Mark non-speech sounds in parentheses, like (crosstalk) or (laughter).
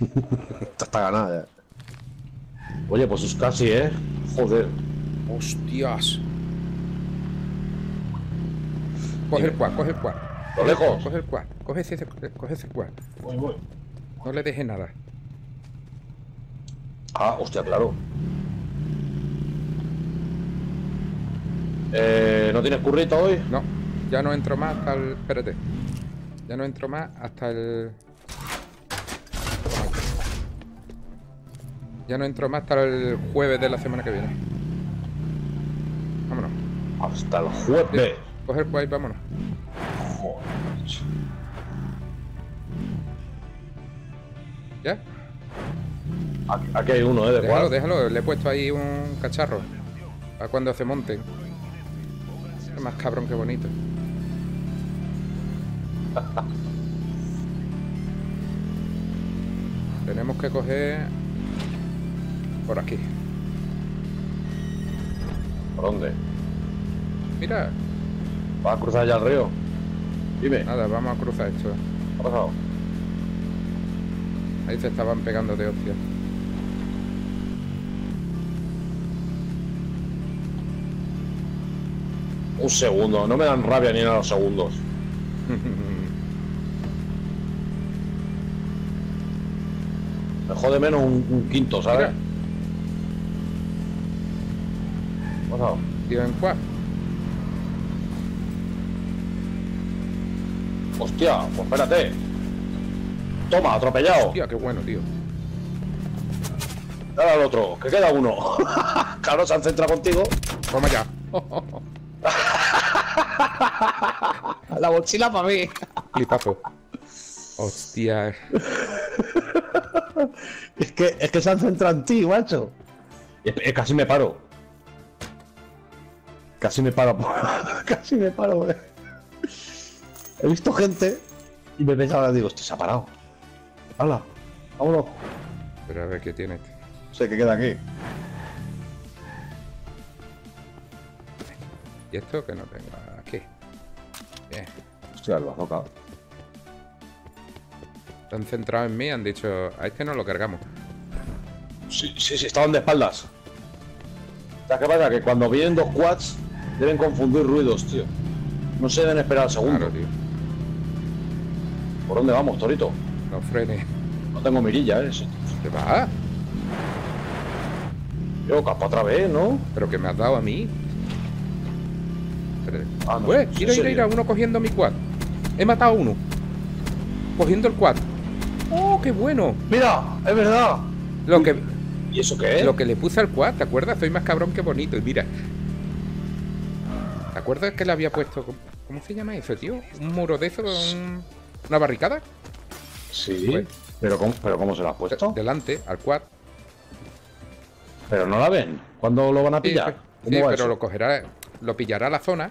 (laughs) Esta está ganada ya. Oye, pues es casi, ¿eh? Joder. Hostias. Coge el quad, coge el quad. Lo lejos. Coge el quad, coge ese, coge ese quad. Voy, voy. No le dejes nada. Ah, hostia, claro. Eh, ¿No tienes currito hoy? No, ya no entro más hasta el... Espérate. Ya no entro más hasta el... Ya no entro más hasta el jueves de la semana que viene. Vámonos. Hasta el jueves. Coge el y vámonos. Joder. ¿Ya? Aquí, aquí hay uno, ¿eh? De Déjalo, déjalo. Le he puesto ahí un cacharro. Para cuando se monten. Es más cabrón que bonito. (laughs) Tenemos que coger por aquí. ¿Por dónde? Mira, ¿Vas a cruzar ya el río? Dime, ¿qué nada, vamos a cruzar esto. ha pasado? Ahí se estaban pegando de hostia. Un segundo, no me dan rabia ni en los segundos. (laughs) Me jode menos un, un quinto, ¿sabes? Mira. Pasado? Tío, en cuál? Hostia, pues espérate. Toma, atropellado. Hostia, qué bueno, tío. Dale al otro, que queda uno. (laughs) claro, se han centrado contigo. Toma ya. (laughs) La mochila para mí. Flipazo. Hostia. (laughs) Es que, es que se han centrado en ti, macho. Es- es- casi me paro. Casi me paro. (laughs) casi me paro. He visto gente y me pensaba, digo, hostia, se ha parado. ¡Hala! Vámonos. Pero a ver qué tiene este. Sé que queda aquí. ¿Y esto que no tengo? Aquí. Bien. Hostia, el bazooka. Están centrados en mí, han dicho, a este no lo cargamos. Sí, sí, sí, estaban de espaldas. ¿Sabes qué pasa? Que cuando vienen dos quads deben confundir ruidos, tío. No se deben esperar al segundo. Claro, tío. ¿Por dónde vamos, Torito? No frenes. No tengo mirilla, ¿eh? ¿Te va? Yo, capa otra vez, ¿no? ¿Pero que me has dado a mí? Ah, no. ¿En mira, mira, serio? mira, uno cogiendo mi quad. He matado a uno. Cogiendo el quad. ¡Oh, qué bueno! ¡Mira! ¡Es verdad! Lo que, ¿Y eso qué es? lo que le puse al quad, ¿te acuerdas? Soy más cabrón que bonito. Y mira. ¿Te acuerdas que le había puesto... ¿Cómo, se llama eso, tío? ¿Un muro de eso? un- ¿Una barricada? Sí. Pues- ¿Pero cómo, ¿Pero cómo se lo has puesto? Delante, al quad. Pero no la ven. ¿Cuándo lo van a pillar? sí, ¿Cómo sí, va pero eso? lo cogerá, lo pillará la zona